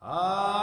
啊。